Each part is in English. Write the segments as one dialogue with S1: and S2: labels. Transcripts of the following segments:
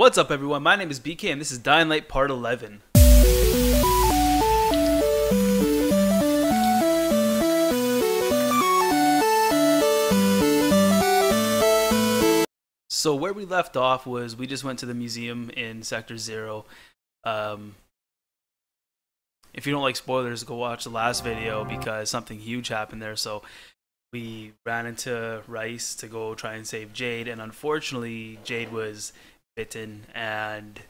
S1: What's up, everyone? My name is BK, and this is Dying Light Part 11. So where we left off was we just went to the museum in Sector Zero. Um, if you don't like spoilers, go watch the last video because something huge happened there. So we ran into Rais to go try and save Jade, and unfortunately, Jade was bitten and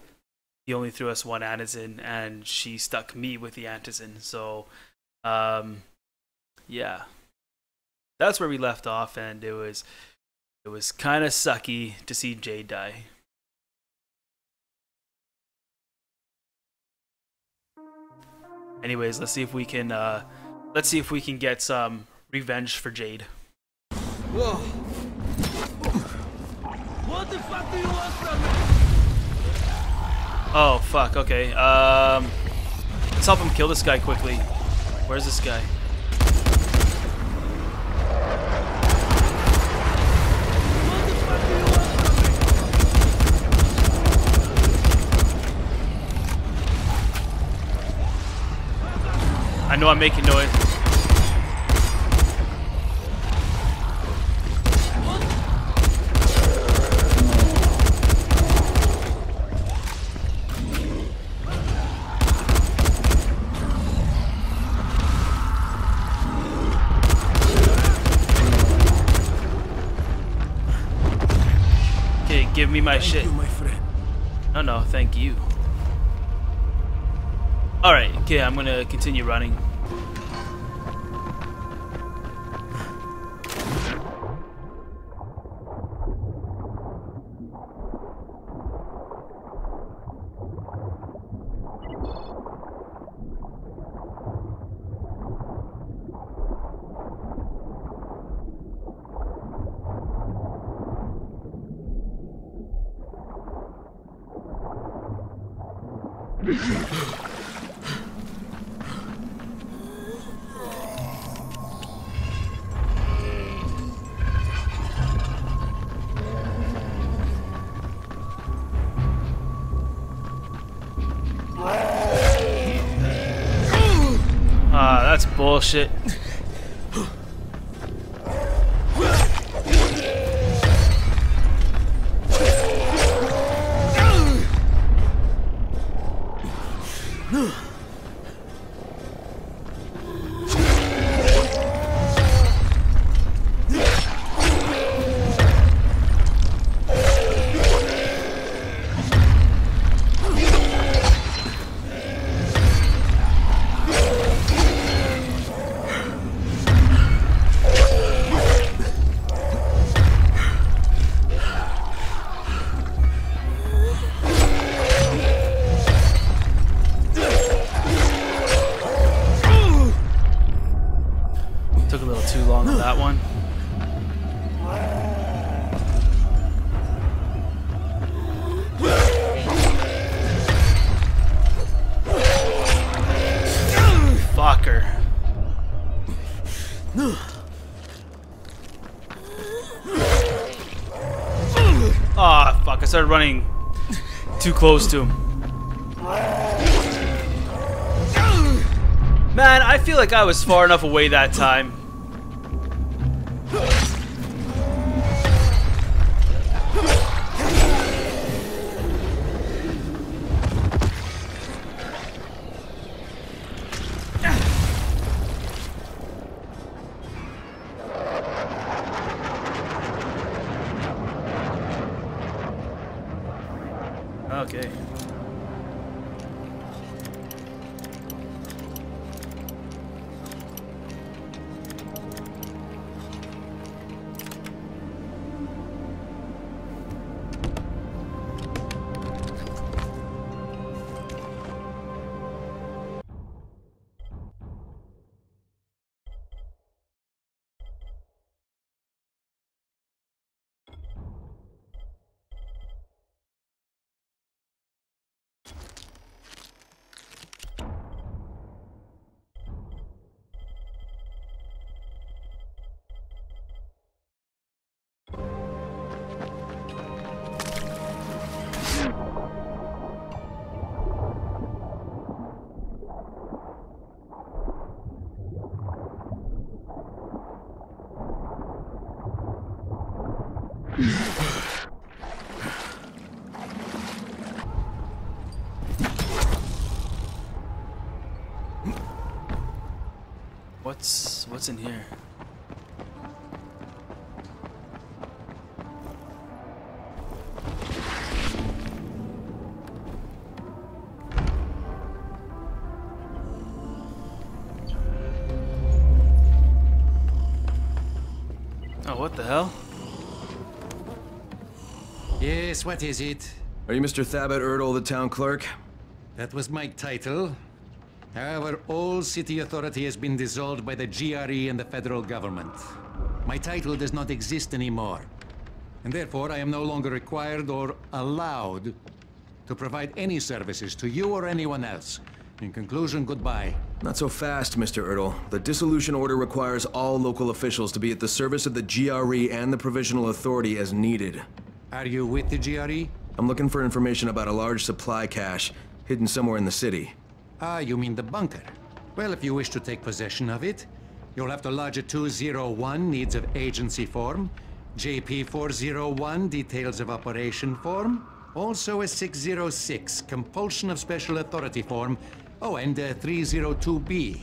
S1: he only threw us one antizin and she stuck me with the antizin. So, um, yeah, that's where we left off, and it was it was kind of sucky to see Jade die. Anyways, let's see if we can uh, let's see if we can get some revenge for Jade.
S2: Whoa. What the fuck do you want?
S1: Oh fuck. Okay. Um, let's help him kill this guy quickly. Where's this guy? I know I'm making noise. Give me my
S2: Thank
S1: shit.
S2: you, my friend.
S1: No, no, thank you. Alright, okay, I'm gonna continue running. That's close to him. Man, I feel like I was far enough away that time. What's what's in here? Oh, what the hell?
S3: Yes, what is it?
S4: Are you Mr. Thabit Erdl, the town clerk?
S3: That was my title. However, all city authority has been dissolved by the GRE and the federal government. My title does not exist anymore. And therefore, I am no longer required or allowed to provide any services to you or anyone else. In conclusion, goodbye.
S4: Not so fast, Mr. Erdl. The dissolution order requires all local officials to be at the service of the GRE and the Provisional Authority as needed.
S3: Are you with the GRE?
S4: I'm looking for information about a large supply cache hidden somewhere in the city.
S3: Ah, you mean the bunker. Well, if you wish to take possession of it, you'll have to lodge a 201 needs of agency form, JP 401 details of operation form, also a 606 compulsion of special authority form, oh, and a 302B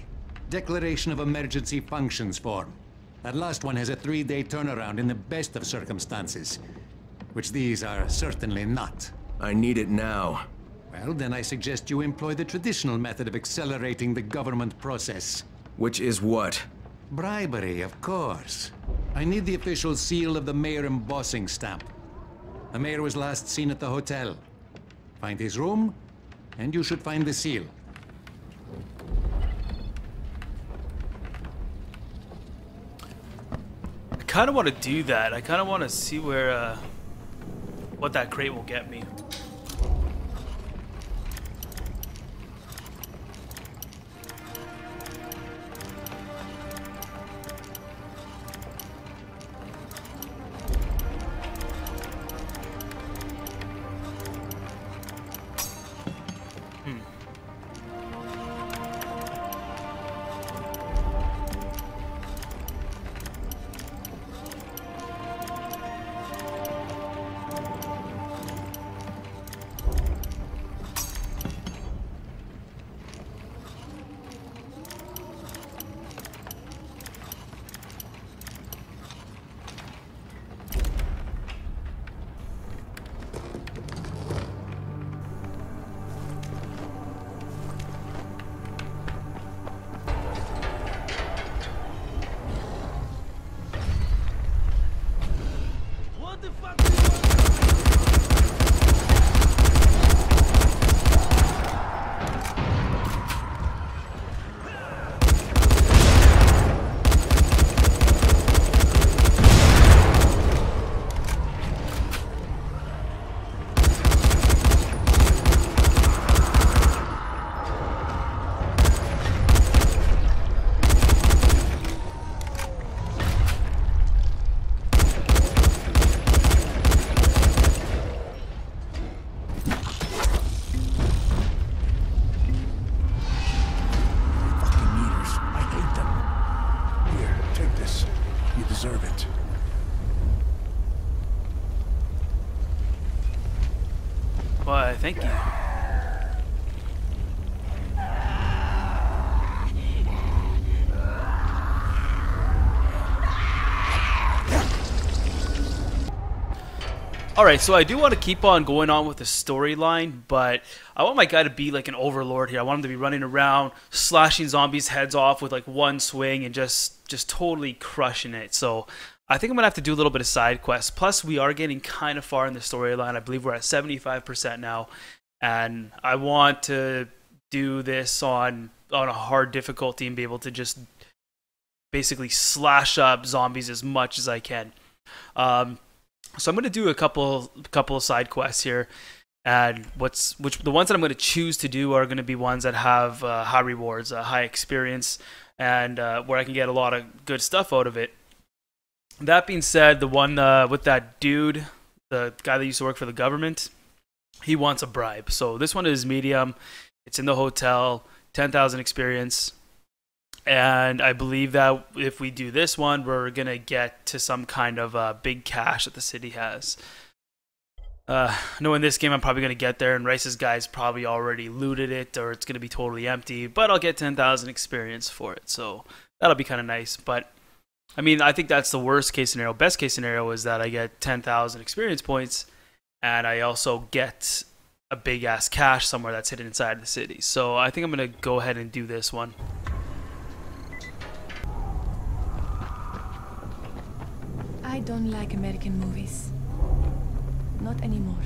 S3: declaration of emergency functions form. That last one has a three-day turnaround in the best of circumstances, which these are certainly not.
S4: I need it now.
S3: Well, then I suggest you employ the traditional method of accelerating the government process.
S4: Which is what?
S3: Bribery, of course. I need the official seal of the mayor embossing stamp. The mayor was last seen at the hotel. Find his room, and you should find the seal.
S1: I kind of want to do that. I kind of want to see where, uh, what that crate will get me. Alright, so I do want to keep on going on with the storyline, but I want my guy to be like an overlord here. I want him to be running around, slashing zombies' heads off with like one swing and just just totally crushing it. So I think I'm gonna have to do a little bit of side quests. Plus, we are getting kind of far in the storyline. I believe we're at 75% now, and I want to do this on on a hard difficulty and be able to just basically slash up zombies as much as I can. Um, so I'm going to do a couple couple of side quests here, and what's which the ones that I'm going to choose to do are going to be ones that have uh, high rewards, uh, high experience, and uh, where I can get a lot of good stuff out of it. That being said, the one uh, with that dude, the guy that used to work for the government, he wants a bribe. So this one is medium. It's in the hotel, ten thousand experience, and I believe that if we do this one, we're gonna get to some kind of uh, big cache that the city has. Uh, knowing this game, I'm probably gonna get there, and Rais's guys probably already looted it, or it's gonna be totally empty. But I'll get 10,000 experience for it, so that'll be kind of nice. But I mean, I think that's the worst case scenario. Best case scenario is that I get 10,000 experience points, and I also get a big ass cache somewhere that's hidden inside the city. So I think I'm gonna go ahead and do this one.
S5: I don't like American movies. Not anymore.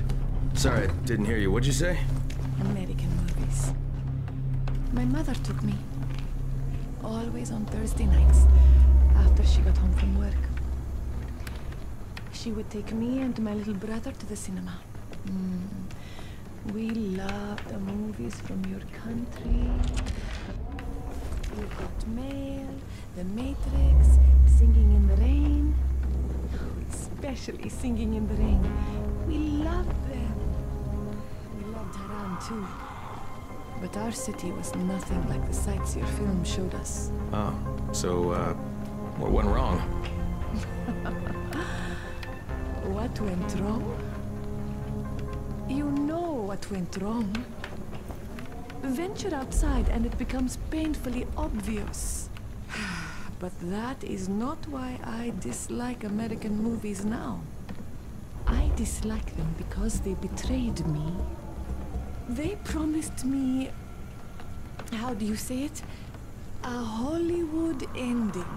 S4: Sorry, I didn't hear you. What'd you say?
S5: American movies. My mother took me. Always on Thursday nights, after she got home from work. She would take me and my little brother to the cinema. Mm. We loved the movies from your country. You've got mail, The Matrix, Singing in the Rain. Especially Singing in the Rain. We loved them. We loved Harran too. But our city was nothing like the sights your film showed us.
S4: Oh, so, uh, what went wrong?
S5: What went wrong? You know what went wrong. Venture outside and it becomes painfully obvious. But that is not why I dislike American movies now. I dislike them because they betrayed me. They promised me. How do you say it? A Hollywood ending.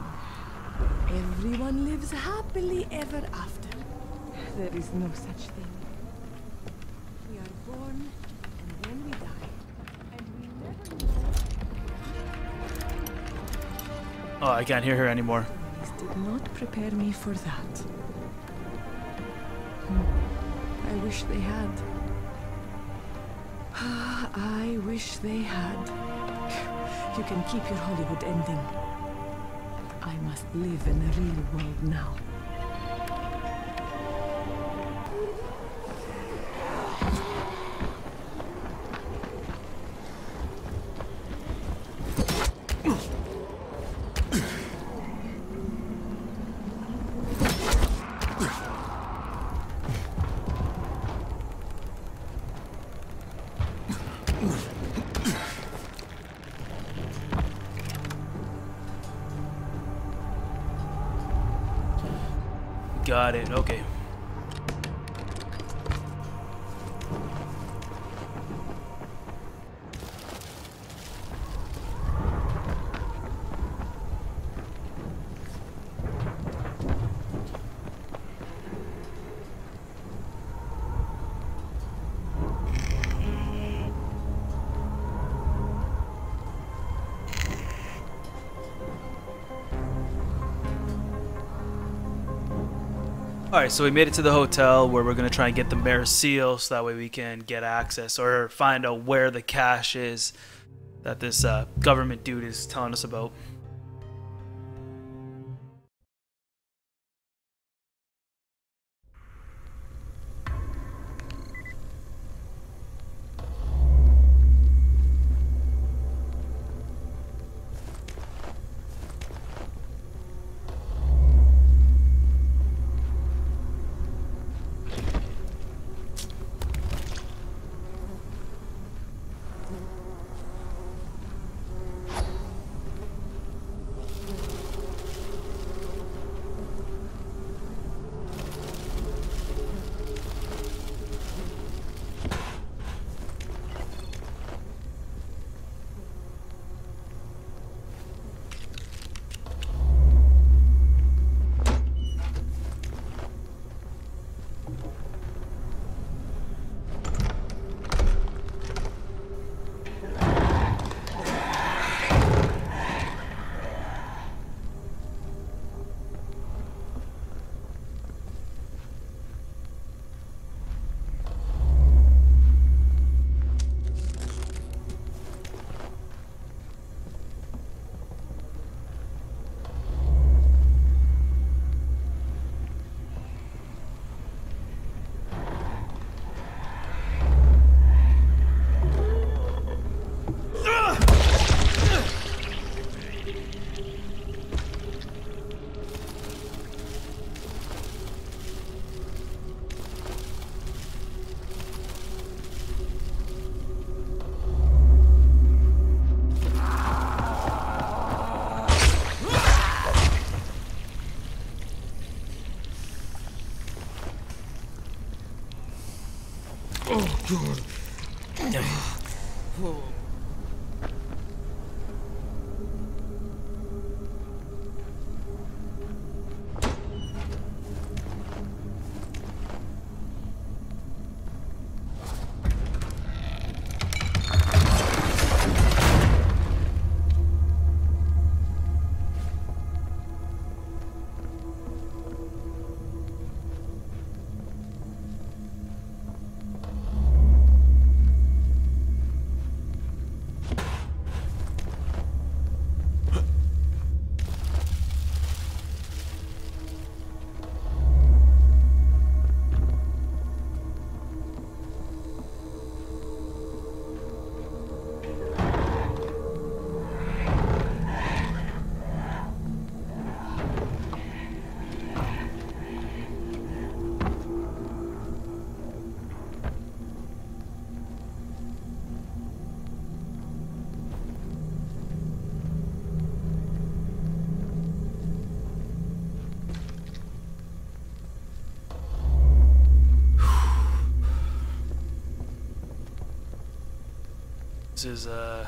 S5: Everyone lives happily ever after. There is no such thing.
S1: Oh, I can't hear her anymore.
S5: This did not prepare me for that. Hmm. I wish they had. I wish they had. You can keep your Hollywood ending. I must live in the real world now.
S1: Got it. Okay. Alright, so we made it to the hotel where we're going to try and get the mayor's seal so that way we can get access or find out where the cache is that this uh, government dude is telling us about. God. This is uh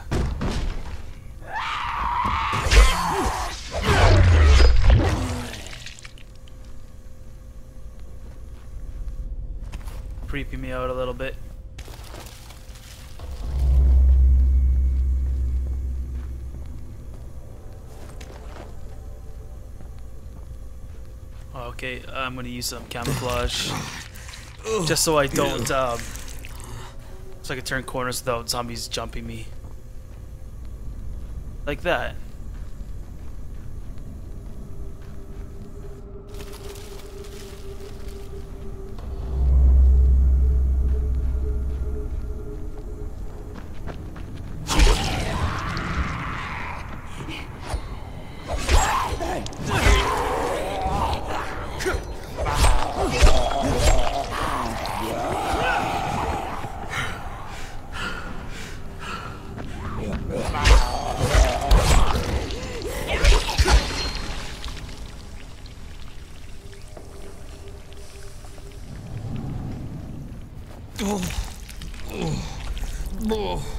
S1: creeping me out a little bit. Okay, I'm gonna use some camouflage just so I don't um, so I can turn corners without zombies jumping me. Like that. Oh. Oh. Oh.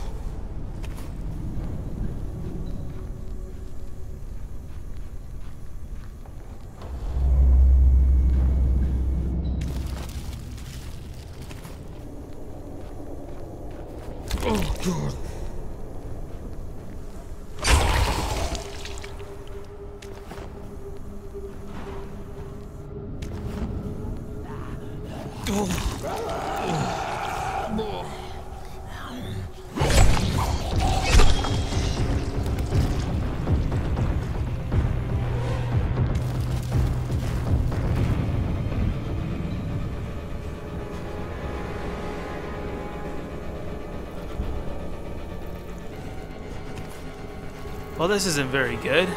S1: Well, this isn't very good.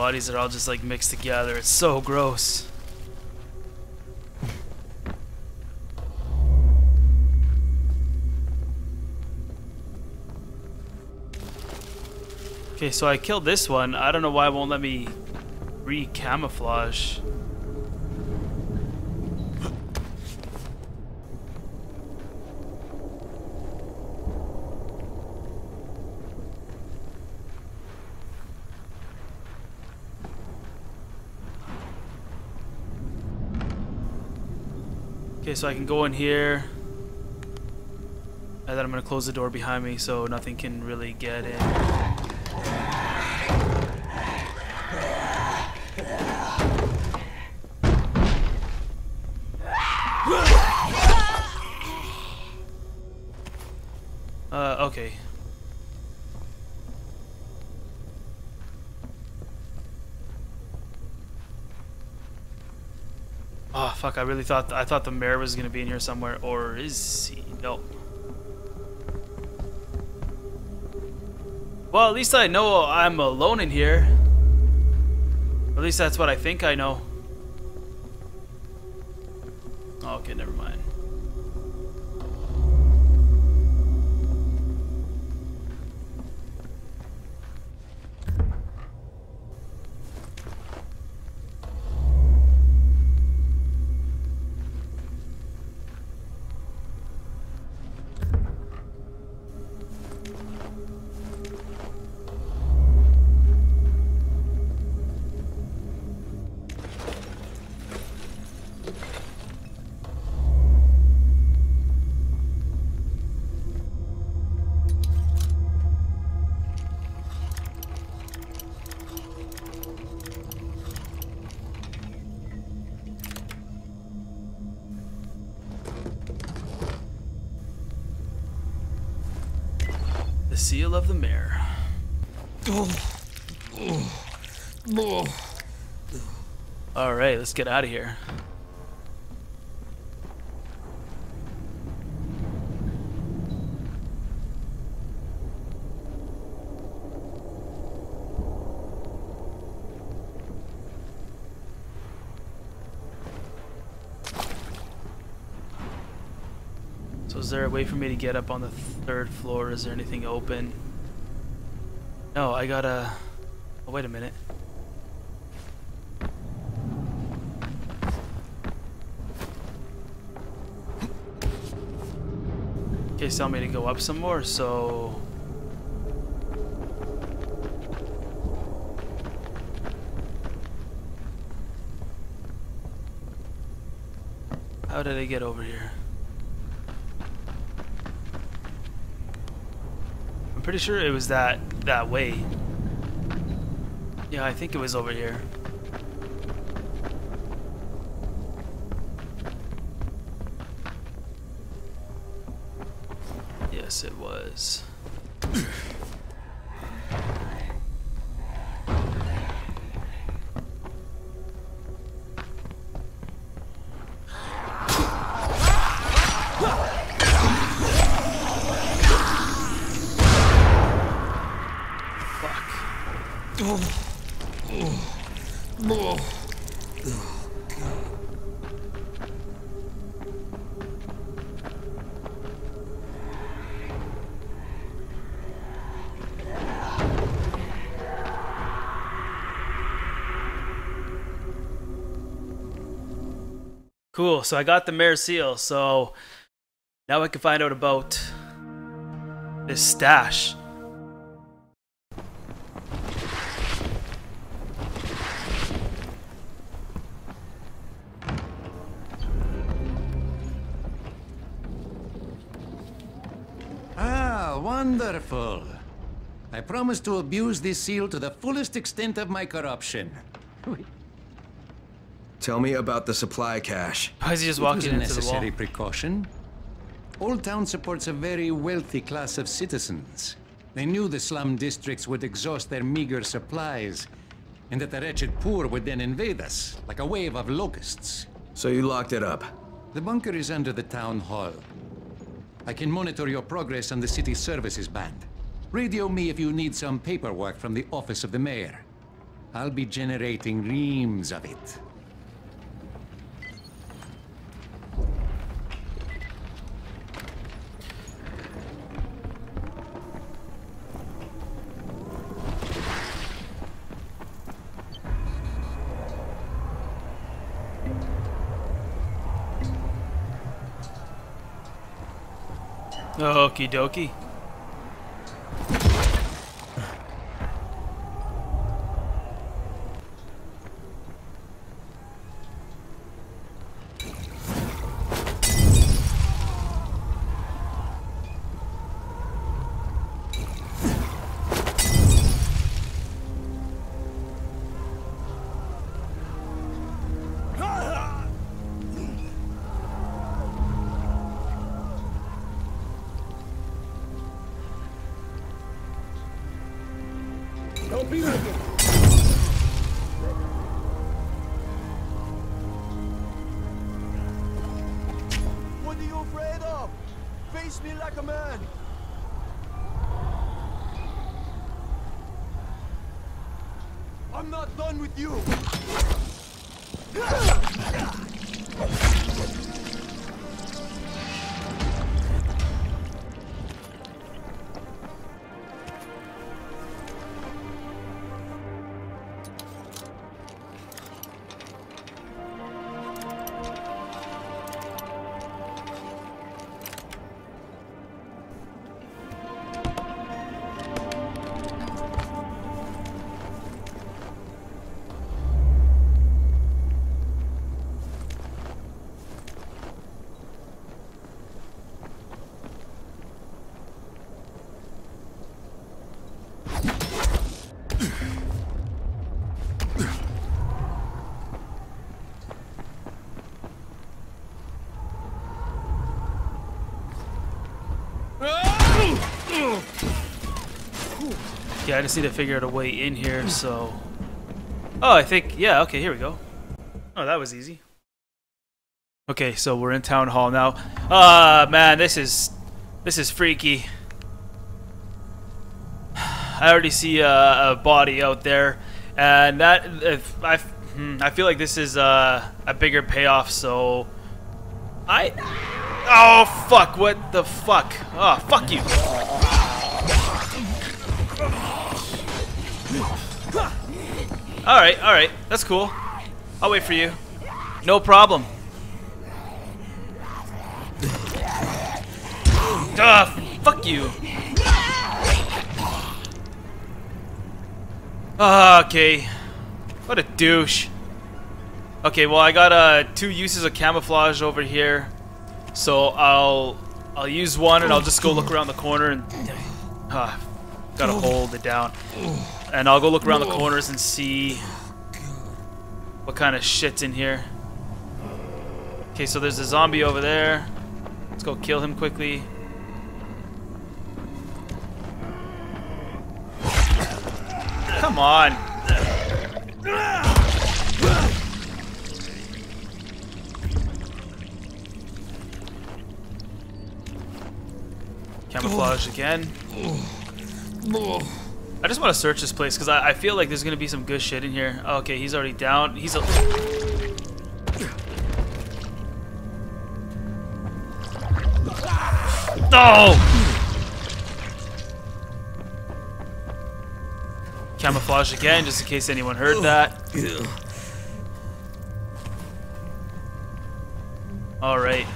S1: Bodies are all just like mixed together. It's so gross. Okay, so I killed this one. I don't know why it won't let me re-camouflage. So I can go in here. And then I'm gonna close the door behind me so nothing can really get in. Fuck! I really thought I thought the mayor was gonna be in here somewhere, or is he? No. Well, at least I know I'm alone in here. At least that's what I think I know. Okay, never mind. Let's get out of here. So is there a way for me to get up on the third floor? Is there anything open? No, I gotta... Oh, wait a minute. Okay, tell me to go up some more, so... How did I get over here? I'm pretty sure it was that that way. Yeah, I think it was over here. Was. Cool. So I got the mayor seal. So now I can find out about this stash.
S3: Ah, wonderful. I promise to abuse this seal to the fullest extent of my corruption.
S4: Tell me about the supply cache.
S1: Why is he just
S3: It
S1: walking
S3: a
S1: into the wall?
S3: necessary precaution. Old Town supports a very wealthy class of citizens. They knew the slum districts would exhaust their meager supplies, and that the wretched poor would then invade us, like a wave of locusts.
S4: So you locked it up.
S3: The bunker is under the town hall. I can monitor your progress on the city services band. Radio me if you need some paperwork from the office of the mayor. I'll be generating reams of it.
S1: Okie dokie.
S2: Face me like a man. I'm not done with you.
S1: Yeah, I just need to figure out a way in here, so... Oh, I think... Yeah, okay, here we go. Oh, that was easy. Okay, so we're in Town Hall now. Ah, man, this is... This is freaky. I already see a, a body out there, and that... If I, hmm, I feel like this is uh, a bigger payoff, so... I... Oh, fuck, what the fuck? Oh, fuck you. Alright, alright. That's cool. I'll wait for you. No problem. Ah, fuck you. Ah, okay. What a douche. Okay, well I got uh, two uses of camouflage over here. So I'll I'll use one and I'll just go look around the corner and ah, gotta hold it down. And I'll go look around the corners and see what kind of shit's in here. Okay, so there's a zombie over there. Let's go kill him quickly. Come on. Camouflage again. I just want to search this place because I, I feel like there's going to be some good shit in here. Oh, okay, he's already down. He's a... No! Camouflage again, just in case anyone heard that. Alright.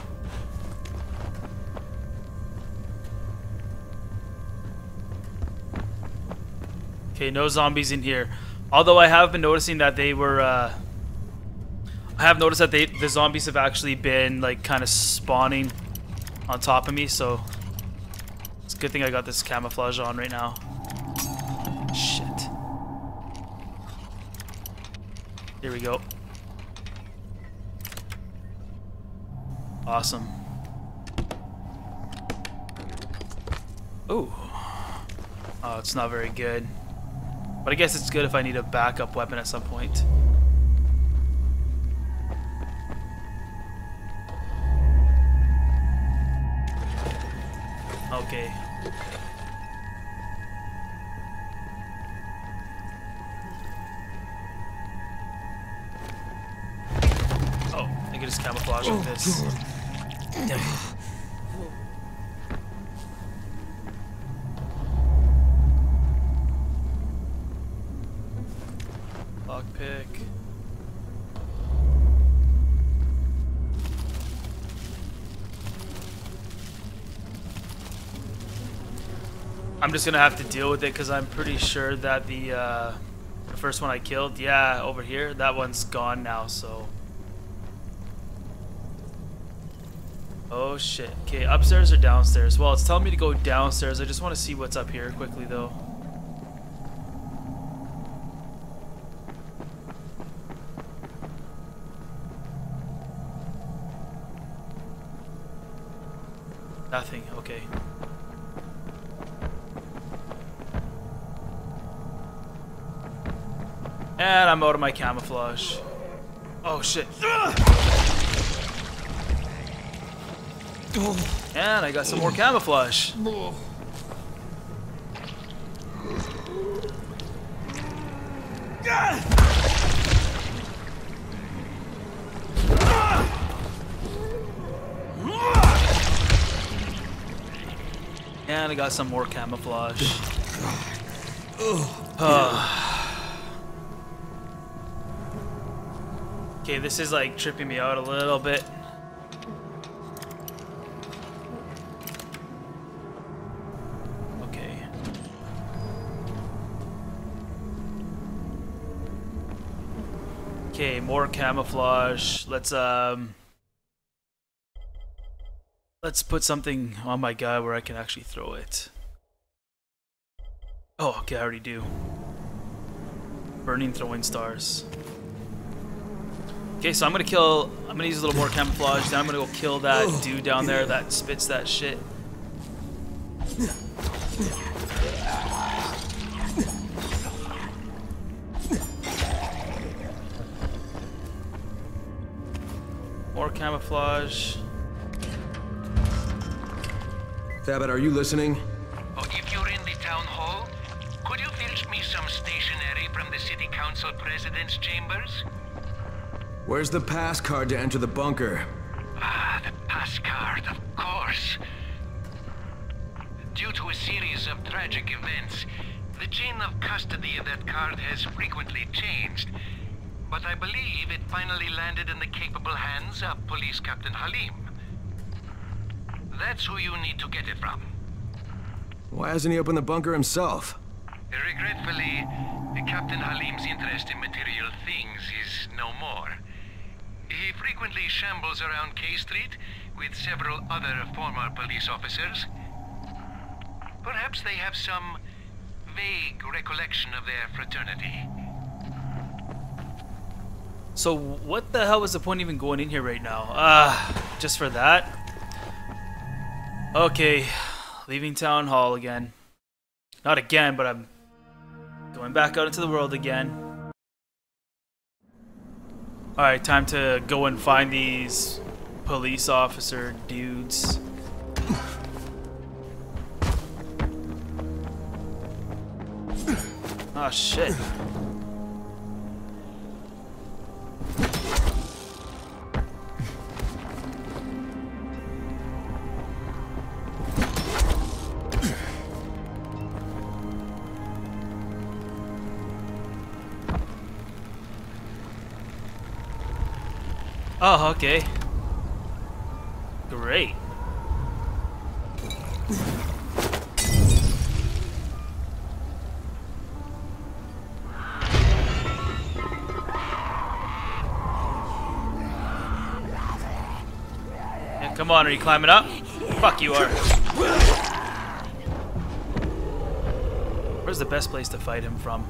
S1: Okay, no zombies in here. Although I have been noticing that they were, uh, I have noticed that they, the zombies have actually been, like, kind of spawning on top of me, so it's a good thing I got this camouflage on right now. Shit. Here we go. Awesome. Ooh. Oh, it's not very good. But I guess it's good if I need a backup weapon at some point. Okay. Oh, I can just camouflage with oh, this. Lockpick. Just gonna have to deal with it because I'm pretty sure that the uh, the first one I killed, yeah, over here, that one's gone now. So. Oh shit. Okay, upstairs or downstairs? Well, it's telling me to go downstairs. I just want to see what's up here quickly though. Nothing. Okay. And I'm out of my camouflage. Oh shit. And I got some more camouflage. And I got some more camouflage. Uh, okay, this is like tripping me out a little bit. Okay. Okay, more camouflage. Let's um Let's put something on my guy where I can actually throw it. Oh, okay, I already do. Burning throwing stars. Okay, so I'm gonna kill. I'm gonna use a little more camouflage. Then I'm gonna go kill that dude down there that spits that shit. More camouflage.
S4: Thabit, are you listening?
S3: Oh, if you're in the town hall, could you fetch me some stationery from the city council president's chambers?
S4: Where's the pass card to enter the bunker?
S3: Ah, the pass card, of course. Due to a series of tragic events, the chain of custody of that card has frequently changed. But I believe it finally landed in the capable hands of Police Captain Halim. That's who you need to get it from.
S4: Why hasn't he opened the bunker himself?
S3: Regretfully, Captain Halim's interest in material things is no more. He frequently shambles around K Street with several other former police officers. Perhaps they have some vague recollection of their fraternity.
S1: So what the hell was the point even going in here right now? Ah, just for that? Okay, leaving town hall again. Not again, but I'm going back out into the world again. Alright, time to go and find these police officer dudes. Oh shit. Oh, okay. Great. Yeah, come on, are you climbing up? Fuck you are. Where's the best place to fight him from?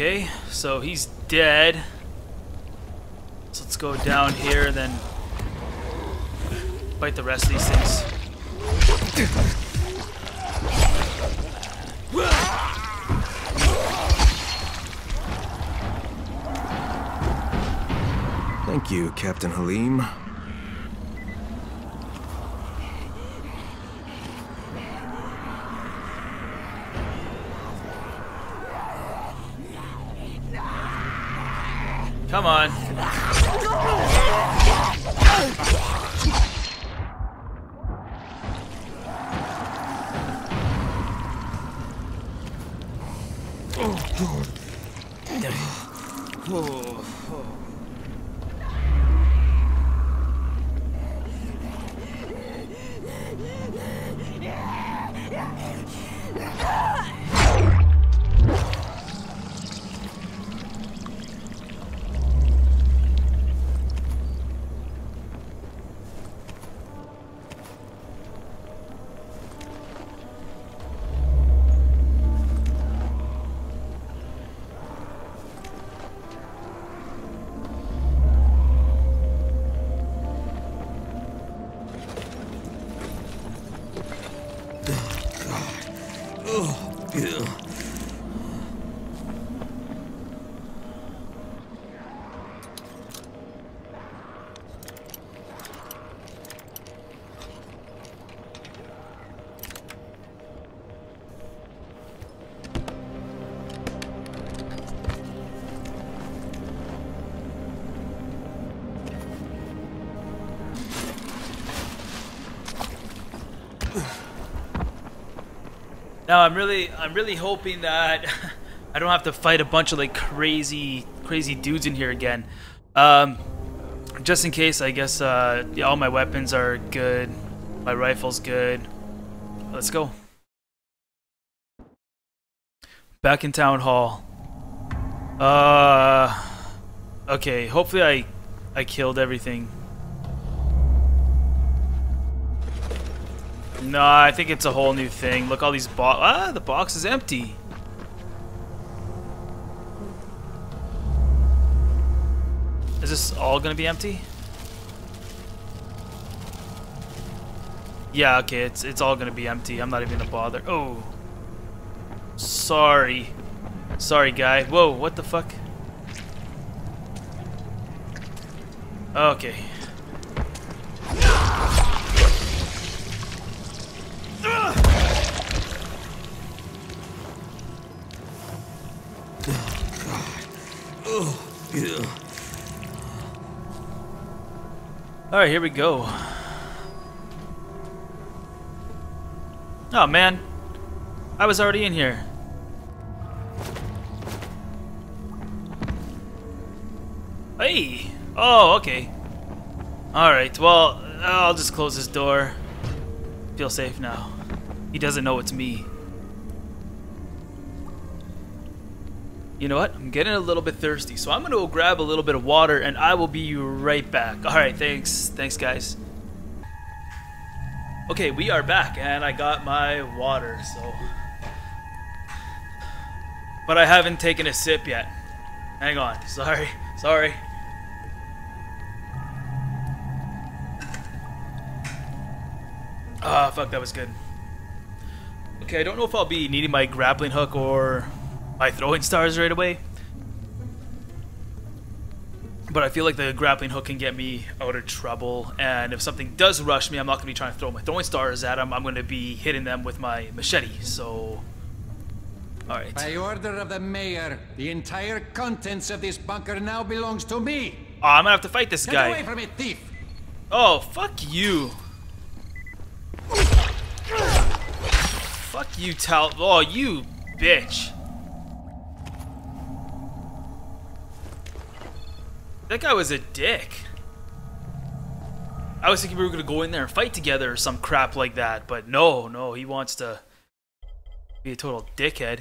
S1: Okay, so he's dead. So let's go down here and then fight the rest of these things.
S4: Thank you, Captain Halim.
S1: Now I'm really, I'm really hoping that I don't have to fight a bunch of like crazy, crazy dudes in here again. Um, just in case, I guess uh, all my weapons are good. My rifle's good. Let's go. Back in town hall. Uh, okay. Hopefully I, I killed everything. No, I think it's a whole new thing. Look, all these box. Ah, the box is empty. Is this all gonna be empty? Yeah, okay, it's it's all gonna be empty. I'm not even gonna bother. Oh, sorry, sorry, guy. Whoa, what the fuck? Okay. Alright, here we go. Oh man, I was already in here. Hey! Oh, okay. Alright, well, I'll just close this door. Feel safe now. He doesn't know it's me. You know what? I'm getting a little bit thirsty, so I'm gonna go grab a little bit of water and I will be right back. Alright, thanks. Thanks, guys. Okay, we are back, and I got my water, so... But I haven't taken a sip yet. Hang on. Sorry. Sorry. Ah, fuck, that was good. Okay, I don't know if I'll be needing my grappling hook or my throwing stars right away. But I feel like the grappling hook can get me out of trouble, and if something does rush me, I'm not going to be trying to throw my throwing stars at them. I'm going to be hitting them with my machete, so... Alright.
S3: By order of the mayor, the entire contents of this bunker now belongs to me.
S1: Oh, I'm going to have to fight this
S3: Get
S1: guy.
S3: away from it, thief!
S1: Oh, fuck you. Fuck you, Tal. Oh, you bitch. That guy was a dick. I was thinking we were gonna go in there and fight together or some crap like that, but no, no, he wants to be a total dickhead.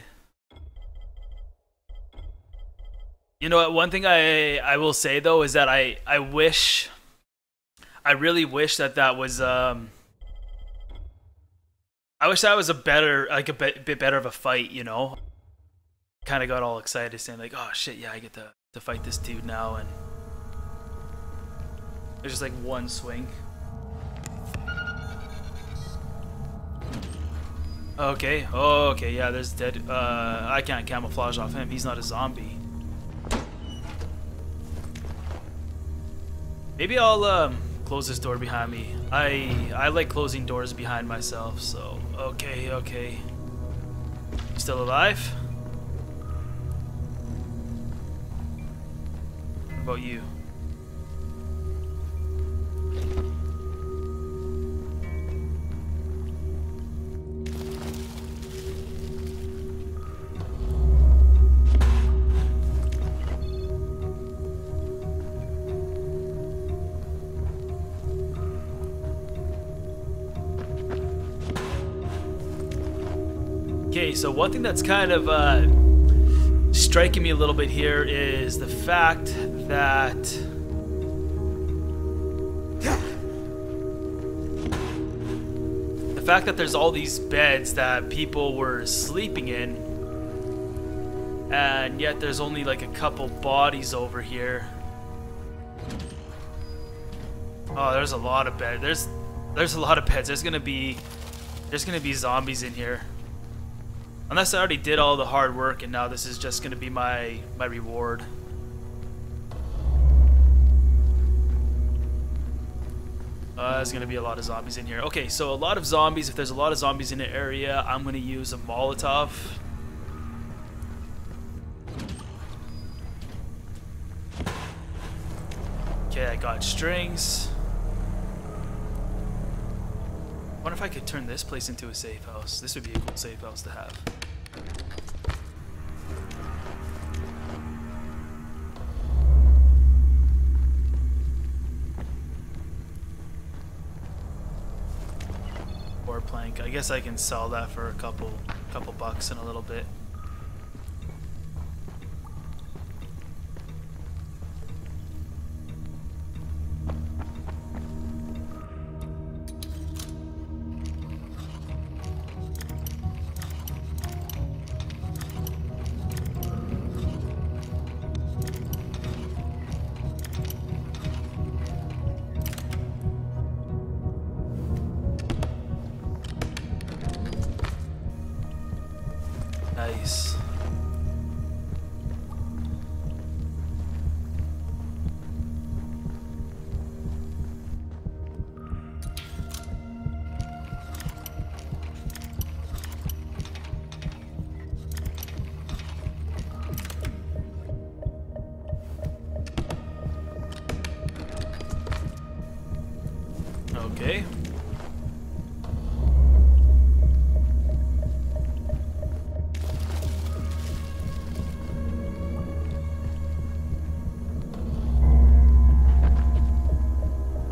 S1: You know what? One thing I I will say though is that I I wish, I really wish that that was um. I wish that was a better, like a bit, bit better of a fight, you know. Kind of got all excited, saying like, "Oh shit, yeah, I get to to fight this dude now," and there's just like one swing. Okay, oh, okay, yeah, there's dead. Uh, I can't camouflage off him. He's not a zombie. Maybe I'll um, close this door behind me. I I like closing doors behind myself. So okay, okay. Still alive? about you? So one thing that's kind of uh, striking me a little bit here is the fact that the fact that there's all these beds that people were sleeping in and yet there's only like a couple bodies over here. Oh there's a lot of beds there's there's a lot of beds. There's gonna be there's gonna be zombies in here Unless I already did all the hard work and now this is just going to be my, my reward. Uh, there's going to be a lot of zombies in here. Okay, so a lot of zombies. If there's a lot of zombies in the area, I'm going to use a Molotov. Okay, I got strings. wonder if I could turn this place into a safe house. This would be a cool safe house to have. I guess I can sell that for a couple couple bucks in a little bit.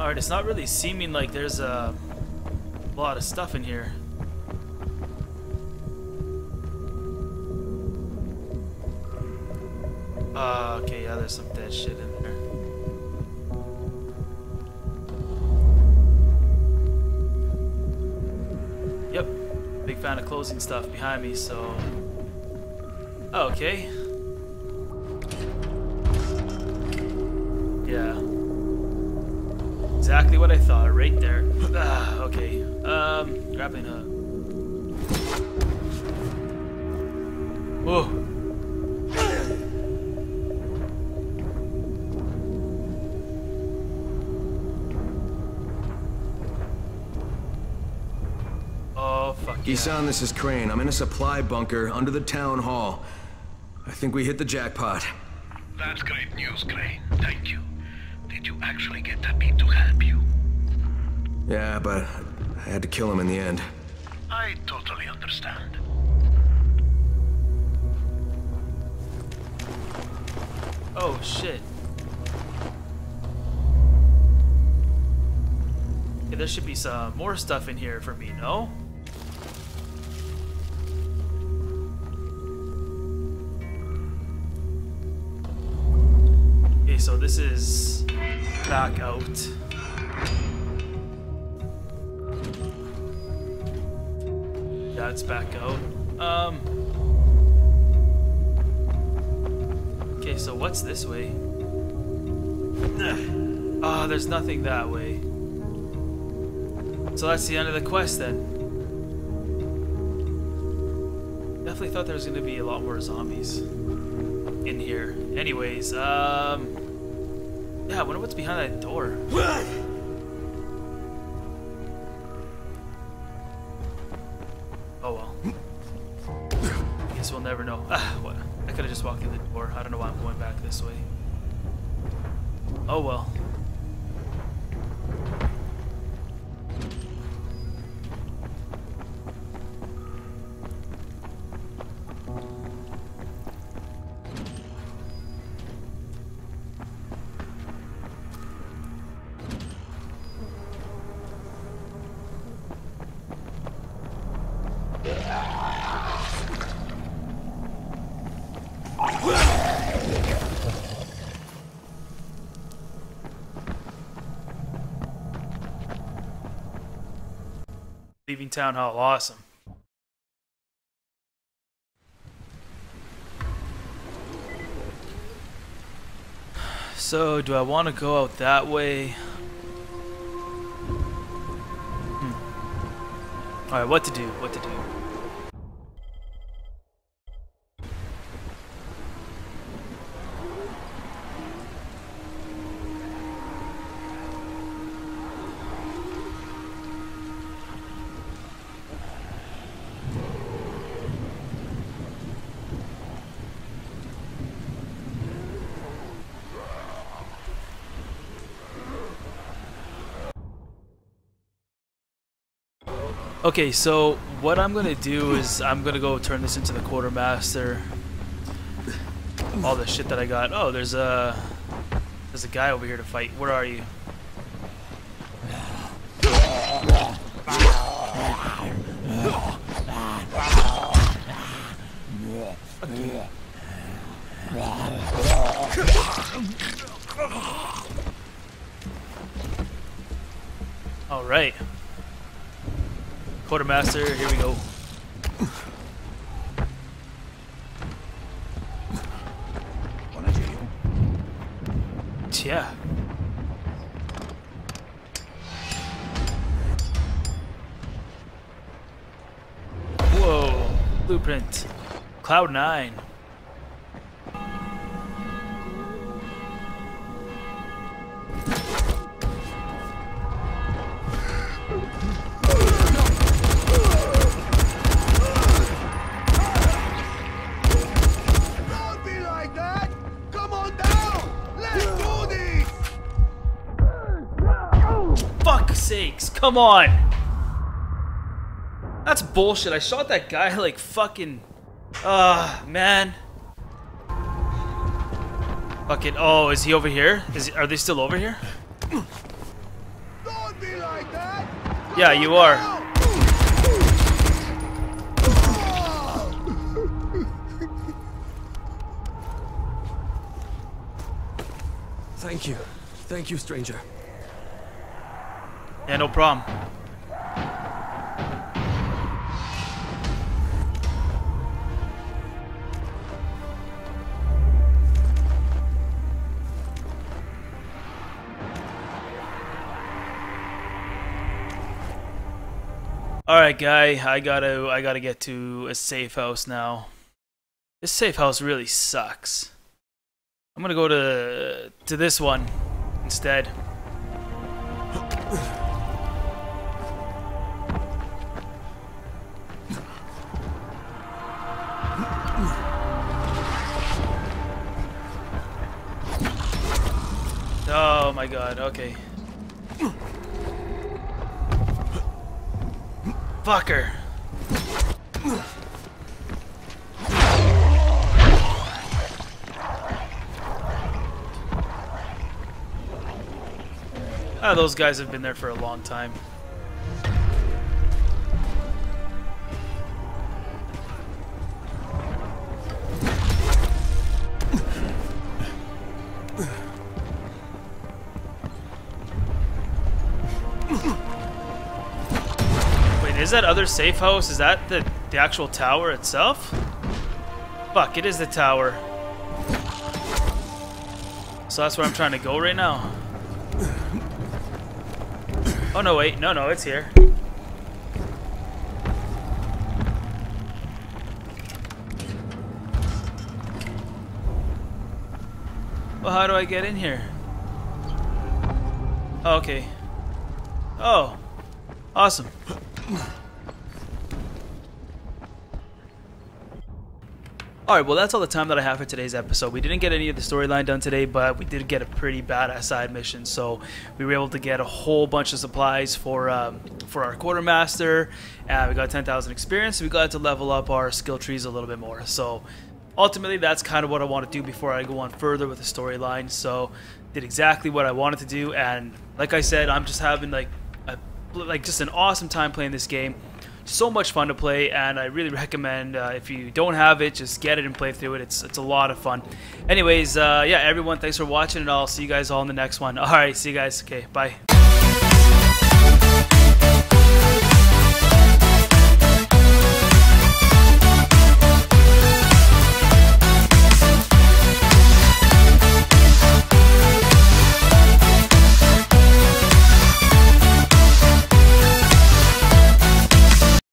S1: Alright, it's not really seeming like there's a lot of stuff in here. Uh, okay, yeah, there's some dead shit in there. Yep, big fan of closing stuff behind me, so... Okay. Yeah. Exactly what I thought, right there. Ah, okay. Um, grappling hook. Whoa. Oh, fuck yeah.
S4: Isan, this is Crane. I'm in a supply bunker under the town hall. I think we hit the jackpot.
S6: That's great news, Crane. Thank you. Did you actually get that beat to help you?
S4: Yeah, but I had to kill him in the end.
S6: I totally understand.
S1: Oh, shit. Okay, there should be some more stuff in here for me, no? Okay, so this is back out. It's back out. Um. Okay, so what's this way? Ah, oh, there's nothing that way. So that's the end of the quest then. Definitely thought there was gonna be a lot more zombies in here. Anyways, um. Yeah, I wonder what's behind that door. Oh well. Guess we'll never know. Ah, what? I could have just walked through the door. I don't know why I'm going back this way. Oh well. Leaving town hall, awesome. So, do I want to go out that way? Hmm. Alright, what to do? What to do? Okay, so what I'm gonna do is I'm gonna go turn this into the quartermaster. All the shit that I got. Oh, there's a there's a guy over here to fight. Where are you? Quartermaster, here we go. Yeah. Whoa. Blueprint. Cloud 9.
S2: Come on!
S1: That's bullshit. I shot that guy like fucking. Ah, man. Fucking. Oh, is he over here? Is are they still over here?
S2: Don't be like that!
S1: Yeah, you are.
S4: Thank you. Thank you, stranger.
S1: Yeah, no problem. All right, guy. I gotta, I gotta get to a safe house now. This safe house really sucks. I'm gonna go to to this one instead. My god, okay. Fucker. Ah, those guys have been there for a long time. Is that other safe house? Is that the, the actual tower itself? Fuck, it is the tower. So that's where I'm trying to go right now. Oh no, wait, no, no, it's here. Well, how do I get in here? Oh, okay. Oh, awesome. All right, well, that's all the time that I have for today's episode. We didn't get any of the storyline done today, but we did get a pretty badass side mission. So we were able to get a whole bunch of supplies for um, for our quartermaster, and we got 10,000 experience. We got to level up our skill trees a little bit more. So ultimately, that's kind of what I want to do before I go on further with the storyline. So did exactly what I wanted to do, and like I said, I'm just having like a, like just an awesome time playing this game so much fun to play and I really recommend uh, if you don't have it just get it and play through it. It's it's a lot of fun. Anyways uh, yeah everyone thanks for watching and I'll see you guys all in the next one. Alright see you guys. Okay bye